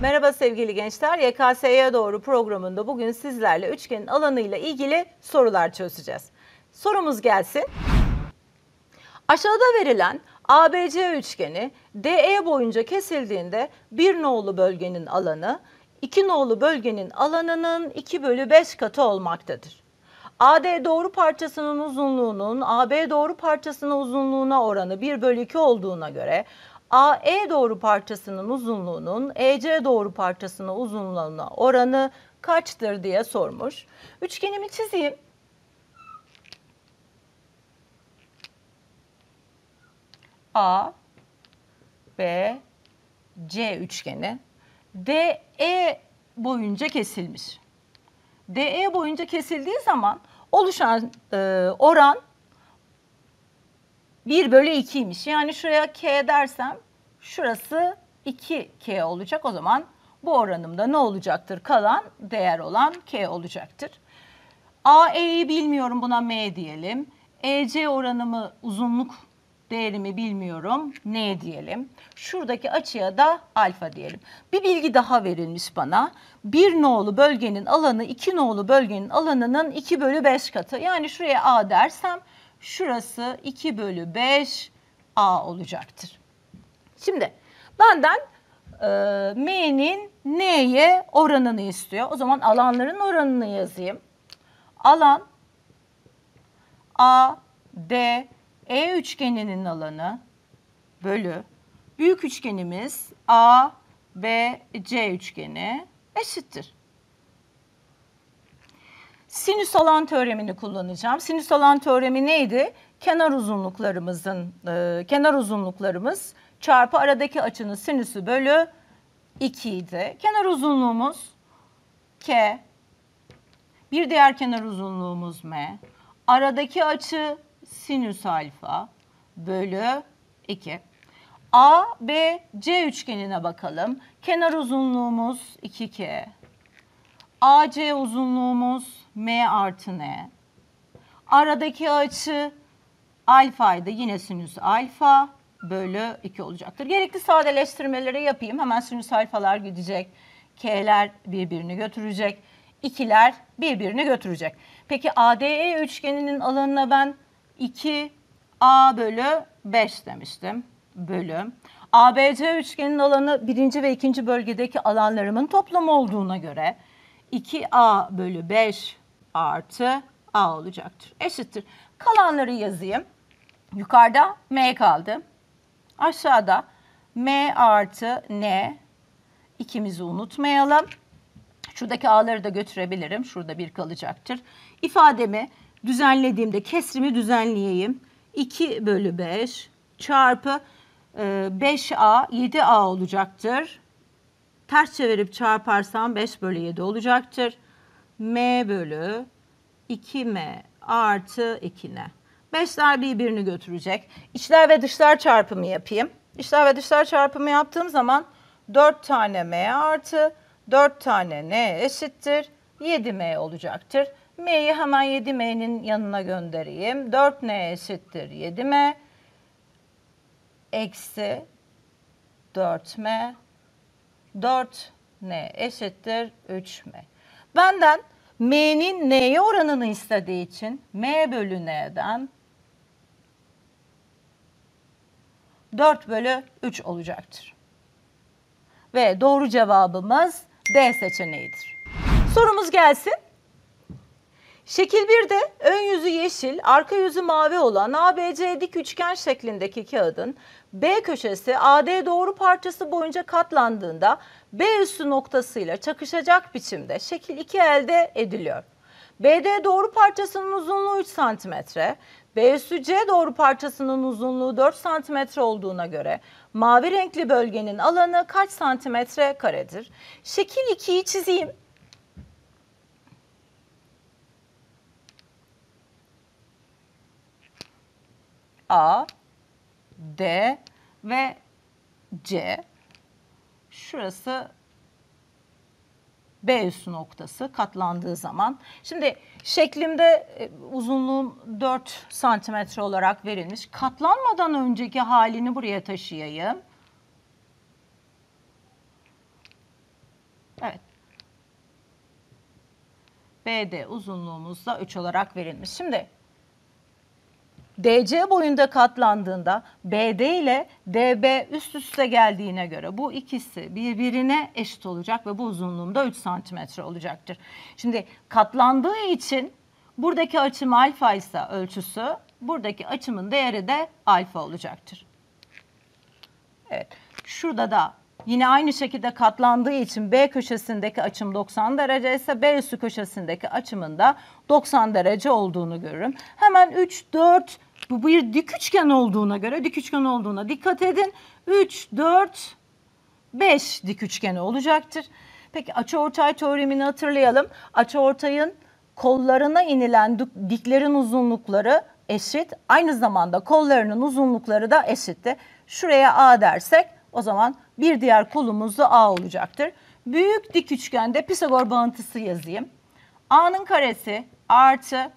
Merhaba sevgili gençler. YKS'ye doğru programında bugün sizlerle üçgenin alanıyla ilgili sorular çözeceğiz. Sorumuz gelsin. Aşağıda verilen ABC üçgeni DE boyunca kesildiğinde bir nolu bölgenin alanı iki nolu bölgenin alanının 2 bölü 5 katı olmaktadır. AD doğru parçasının uzunluğunun AB doğru parçasının uzunluğuna oranı 1 bölü 2 olduğuna göre AE doğru parçasının uzunluğunun EC doğru parçasının uzunluğuna oranı kaçtır diye sormuş. Üçgenimi çizeyim. A, B, C üçgeni DE boyunca kesilmiş. DE boyunca kesildiği zaman oluşan e, oran 1 bölü 2'ymiş. Yani şuraya K dersem şurası 2K olacak. O zaman bu oranımda ne olacaktır? Kalan değer olan K olacaktır. AE'yi bilmiyorum buna M diyelim. EC oranımı uzunluk değerimi bilmiyorum. N diyelim. Şuradaki açıya da alfa diyelim. Bir bilgi daha verilmiş bana. Bir nolu bölgenin alanı iki nolu bölgenin alanının 2 bölü 5 katı. Yani şuraya A dersem şurası 2 bölü 5 A olacaktır. Şimdi benden e, M'nin N'ye oranını istiyor. O zaman alanların oranını yazayım. Alan A, D, E üçgeninin alanı bölü büyük üçgenimiz A, B, C üçgeni eşittir. Sinüs alan teoremini kullanacağım. Sinüs alan teoremi neydi? Kenar uzunluklarımızın, e, kenar uzunluklarımız çarpı aradaki açının sinüsü bölü 2 idi. Kenar uzunluğumuz K, bir diğer kenar uzunluğumuz M. Aradaki açı sinüs alfa bölü 2. A, B, C üçgenine bakalım. Kenar uzunluğumuz 2K. AC uzunluğumuz M artı N. Aradaki açı alfaydı. Yine sinüs alfa bölü 2 olacaktır. Gerekli sadeleştirmeleri yapayım. Hemen sinüs alfalar gidecek. K'ler birbirini götürecek. İkiler birbirini götürecek. Peki ADE üçgeninin alanına ben 2A bölü 5 demiştim. Bölü. ABC üçgenin alanı birinci ve ikinci bölgedeki alanlarımın toplamı olduğuna göre 2A bölü 5 artı A olacaktır. Eşittir. Kalanları yazayım. Yukarıda M kaldı. Aşağıda M artı N. İkimizi unutmayalım. Şuradaki A'ları da götürebilirim. Şurada bir kalacaktır. İfademi düzenlediğimde kesrimi düzenleyeyim. 2 bölü 5 çarpı 5A 7A olacaktır. Ters çevirip çarparsam 5 bölü 7 olacaktır. M bölü 2M artı 2N. 5'ler birbirini götürecek. İçler ve dışlar çarpımı yapayım. İçler ve dışlar çarpımı yaptığım zaman 4 tane M artı 4 tane N eşittir. 7M olacaktır. M'yi hemen 7M'nin yanına göndereyim. 4N eşittir 7M. Eksi 4M 4N eşittir 3M. Benden M'nin N'ye oranını istediği için M bölü N'den 4 bölü 3 olacaktır. Ve doğru cevabımız D seçeneğidir. Sorumuz gelsin. Şekil 1'de ön yüzü yeşil, arka yüzü mavi olan ABC dik üçgen şeklindeki kağıdın B köşesi AD doğru parçası boyunca katlandığında B üstü noktasıyla çakışacak biçimde şekil 2 elde ediliyor. BD doğru parçasının uzunluğu 3 cm, B üstü C doğru parçasının uzunluğu 4 cm olduğuna göre mavi renkli bölgenin alanı kaç santimetre karedir? Şekil 2'yi çizeyim. A, D ve C. Şurası B üssü noktası katlandığı zaman. Şimdi şeklimde e, uzunluğum 4 santimetre olarak verilmiş. Katlanmadan önceki halini buraya taşıyayım. Evet. BD uzunluğumuz da 3 olarak verilmiş. Şimdi DC boyunda katlandığında BD ile DB üst üste geldiğine göre bu ikisi birbirine eşit olacak ve bu uzunluğumda 3 santimetre olacaktır. Şimdi katlandığı için buradaki açım alfa ise ölçüsü, buradaki açımın değeri de alfa olacaktır. Evet, şurada da yine aynı şekilde katlandığı için B köşesindeki açım 90 derece ise B üstü köşesindeki açımın da 90 derece olduğunu görürüm. Hemen 3, 4, bu bir dik üçgen olduğuna göre dik üçgen olduğuna dikkat edin. 3, 4, 5 dik üçgeni olacaktır. Peki açıortay teoremini hatırlayalım. Açıortayın kollarına inilen diklerin uzunlukları eşit. Aynı zamanda kollarının uzunlukları da eşitti. Şuraya A dersek o zaman bir diğer kolumuz da A olacaktır. Büyük dik üçgende Pisagor bağıntısı yazayım. A'nın karesi artı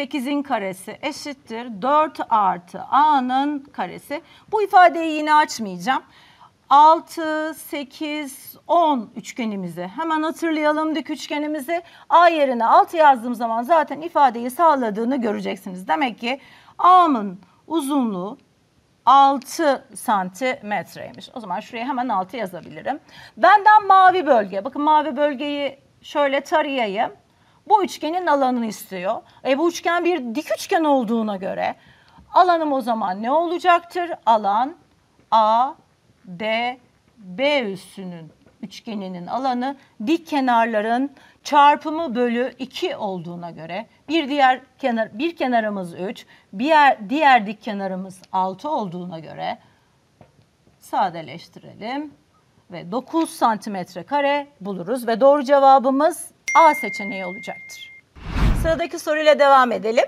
8'in karesi eşittir 4 artı a'nın karesi. Bu ifadeyi yine açmayacağım. 6, 8, 10 üçgenimizi hemen hatırlayalım dik üçgenimizi. A yerine 6 yazdığım zaman zaten ifadeyi sağladığını göreceksiniz. Demek ki A'nın uzunluğu 6 santimetreymiş. O zaman şuraya hemen 6 yazabilirim. Benden mavi bölge. Bakın mavi bölgeyi şöyle tarayayım bu üçgenin alanını istiyor. E bu üçgen bir dik üçgen olduğuna göre alanım o zaman ne olacaktır? Alan A, D, B üssünün üçgeninin alanı dik kenarların çarpımı bölü 2 olduğuna göre bir diğer kenar bir kenarımız 3, diğer diğer dik kenarımız 6 olduğuna göre sadeleştirelim ve 9 santimetre kare buluruz ve doğru cevabımız A seçeneği olacaktır. Sıradaki soruyla devam edelim.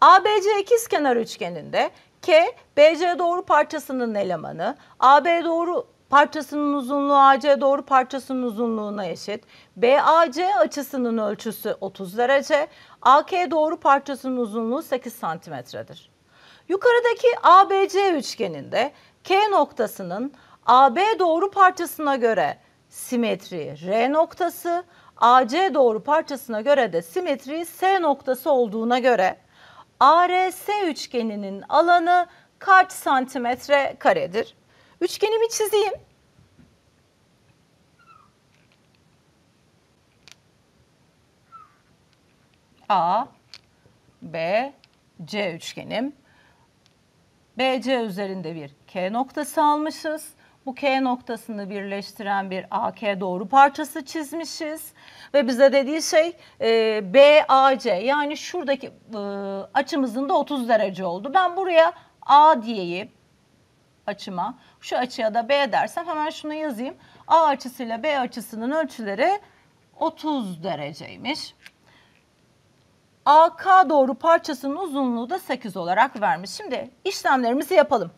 ABC ikizkenar üçgeninde K, BC doğru parçasının elemanı, AB doğru parçasının uzunluğu AC doğru parçasının uzunluğuna eşit. BAC açısının ölçüsü 30 derece. AK doğru parçasının uzunluğu 8 santimetredir. Yukarıdaki ABC üçgeninde K noktasının AB doğru parçasına göre simetri R noktası, AC doğru parçasına göre de simetri S noktası olduğuna göre ARS üçgeninin alanı kaç santimetre karedir? Üçgenimi çizeyim. A, B, C üçgenim. BC üzerinde bir K noktası almışız. Bu K noktasını birleştiren bir AK doğru parçası çizmişiz. Ve bize dediği şey e, BAC yani şuradaki e, açımızın da 30 derece oldu. Ben buraya A diyeyim açıma. Şu açıya da B dersem hemen şunu yazayım. A açısıyla B açısının ölçüleri 30 dereceymiş. AK doğru parçasının uzunluğu da 8 olarak vermiş. Şimdi işlemlerimizi yapalım.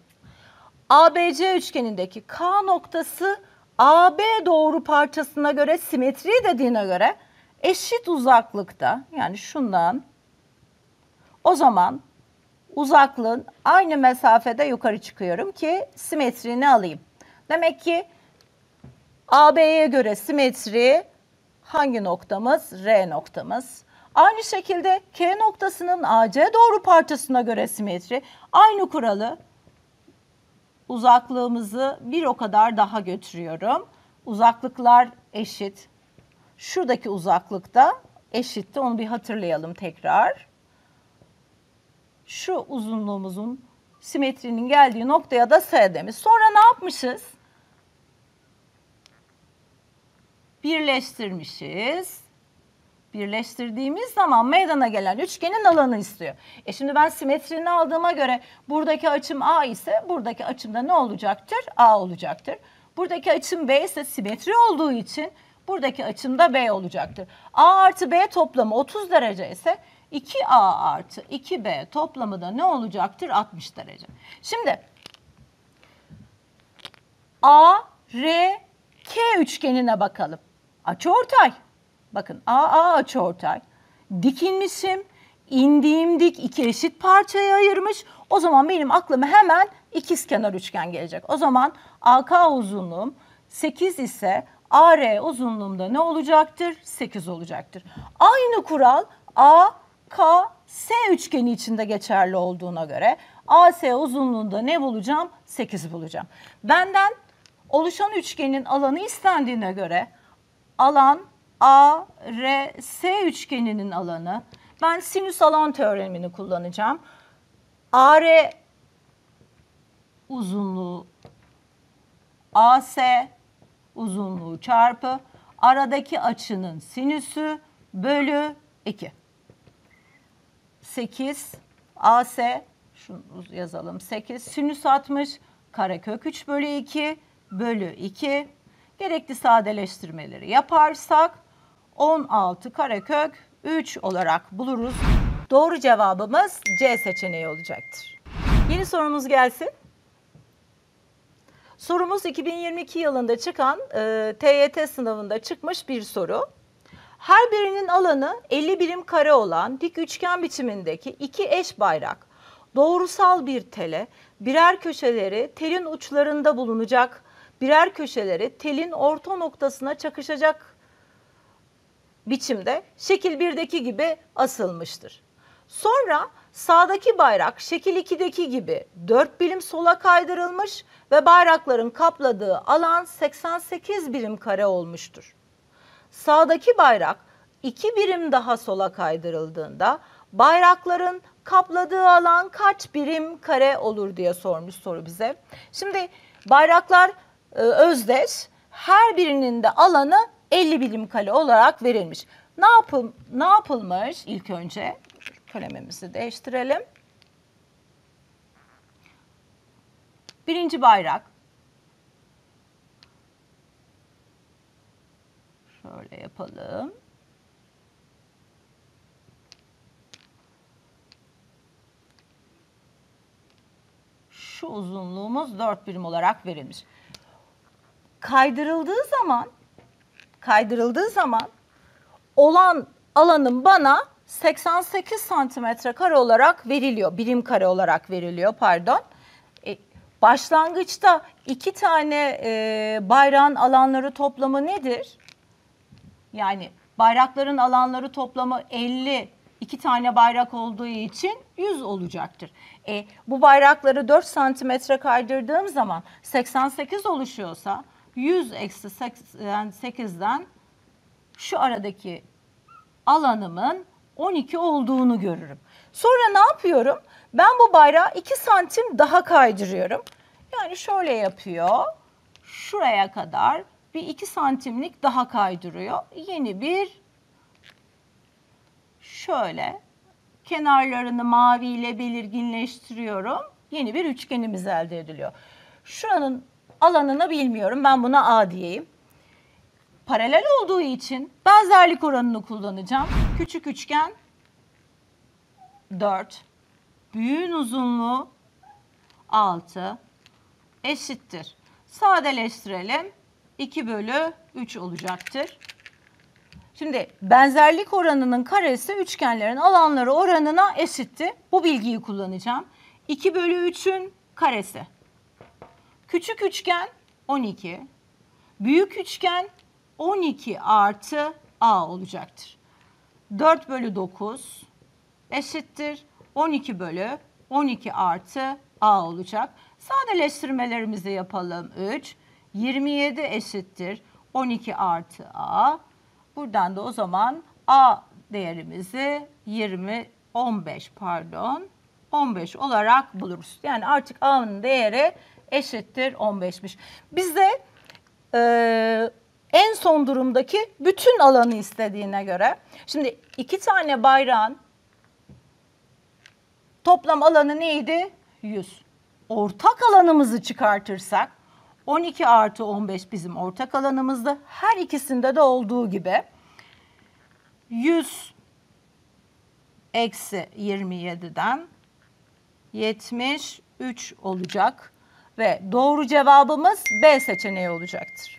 ABC üçgenindeki K noktası AB doğru parçasına göre simetri dediğine göre eşit uzaklıkta yani şundan o zaman uzaklığın aynı mesafede yukarı çıkıyorum ki simetrini alayım. Demek ki AB'ye göre simetri hangi noktamız? R noktamız. Aynı şekilde K noktasının AC doğru parçasına göre simetri. Aynı kuralı uzaklığımızı bir o kadar daha götürüyorum. Uzaklıklar eşit. Şuradaki uzaklıkta eşitti. Onu bir hatırlayalım tekrar. Şu uzunluğumuzun simetrinin geldiği noktaya da S demiş. Sonra ne yapmışız? Birleştirmişiz birleştirdiğimiz zaman meydana gelen üçgenin alanı istiyor. E şimdi ben simetrini aldığıma göre buradaki açım A ise buradaki açım da ne olacaktır? A olacaktır. Buradaki açım B ise simetri olduğu için buradaki açım da B olacaktır. A artı B toplamı 30 derece ise 2A artı 2B toplamı da ne olacaktır? 60 derece. Şimdi A, R, K üçgenine bakalım. Açıortay. Bakın AA açıortay. Dikilmişim. indiğim dik iki eşit parçaya ayırmış. O zaman benim aklıma hemen ikizkenar üçgen gelecek. O zaman AK uzunluğum 8 ise AR uzunluğumda ne olacaktır? 8 olacaktır. Aynı kural A, K, S üçgeni içinde geçerli olduğuna göre AS uzunluğunda ne bulacağım? 8 bulacağım. Benden oluşan üçgenin alanı istendiğine göre alan A, R, S üçgeninin alanı ben sinüs alan teoremini kullanacağım. AR uzunluğu AS uzunluğu çarpı aradaki açının sinüsü bölü 2. 8 AS şunu yazalım 8 sinüs 60 karekök 3 bölü 2 bölü 2 gerekli sadeleştirmeleri yaparsak 16 karekök 3 olarak buluruz. Doğru cevabımız C seçeneği olacaktır. Yeni sorumuz gelsin. Sorumuz 2022 yılında çıkan e, TYT sınavında çıkmış bir soru. Her birinin alanı 50 birim kare olan dik üçgen biçimindeki iki eş bayrak doğrusal bir tele birer köşeleri telin uçlarında bulunacak birer köşeleri telin orta noktasına çakışacak biçimde şekil 1'deki gibi asılmıştır. Sonra sağdaki bayrak şekil 2'deki gibi 4 birim sola kaydırılmış ve bayrakların kapladığı alan 88 birim kare olmuştur. Sağdaki bayrak 2 birim daha sola kaydırıldığında bayrakların kapladığı alan kaç birim kare olur diye sormuş soru bize. Şimdi bayraklar e, özdeş. Her birinin de alanı 50 birim kare olarak verilmiş. Ne yapıl ne yapılmış ilk önce? Kalemimizi değiştirelim. Birinci bayrak. Şöyle yapalım. Şu uzunluğumuz 4 birim olarak verilmiş. Kaydırıldığı zaman kaydırıldığı zaman olan alanın bana 88 santimetre kare olarak veriliyor. Birim kare olarak veriliyor pardon. E, başlangıçta iki tane e, bayrağın alanları toplamı nedir? Yani bayrakların alanları toplamı 50, iki tane bayrak olduğu için 100 olacaktır. E, bu bayrakları 4 santimetre kaydırdığım zaman 88 oluşuyorsa 100 eksi 88'den şu aradaki alanımın 12 olduğunu görürüm. Sonra ne yapıyorum? Ben bu bayrağı 2 santim daha kaydırıyorum. Yani şöyle yapıyor. Şuraya kadar bir 2 santimlik daha kaydırıyor. Yeni bir şöyle kenarlarını maviyle belirginleştiriyorum. Yeni bir üçgenimiz elde ediliyor. Şuranın alanını bilmiyorum. Ben buna A diyeyim. Paralel olduğu için benzerlik oranını kullanacağım. Küçük üçgen 4. Büyüğün uzunluğu 6 eşittir. Sadeleştirelim. 2 bölü 3 olacaktır. Şimdi benzerlik oranının karesi üçgenlerin alanları oranına eşitti. Bu bilgiyi kullanacağım. 2 bölü 3'ün karesi. Küçük üçgen 12. Büyük üçgen 12 artı A olacaktır. 4 bölü 9 eşittir. 12 bölü 12 artı A olacak. Sadeleştirmelerimizi yapalım. 3. 27 eşittir. 12 artı A. Buradan da o zaman A değerimizi 20, 15 pardon 15 olarak buluruz. Yani artık A'nın değeri eşittir 15'miş. Bizde e, en son durumdaki bütün alanı istediğine göre şimdi iki tane bayrağın toplam alanı neydi? 100. Ortak alanımızı çıkartırsak 12 artı 15 bizim ortak alanımızdı. Her ikisinde de olduğu gibi 100 eksi 27'den 73 olacak ve doğru cevabımız B seçeneği olacaktır.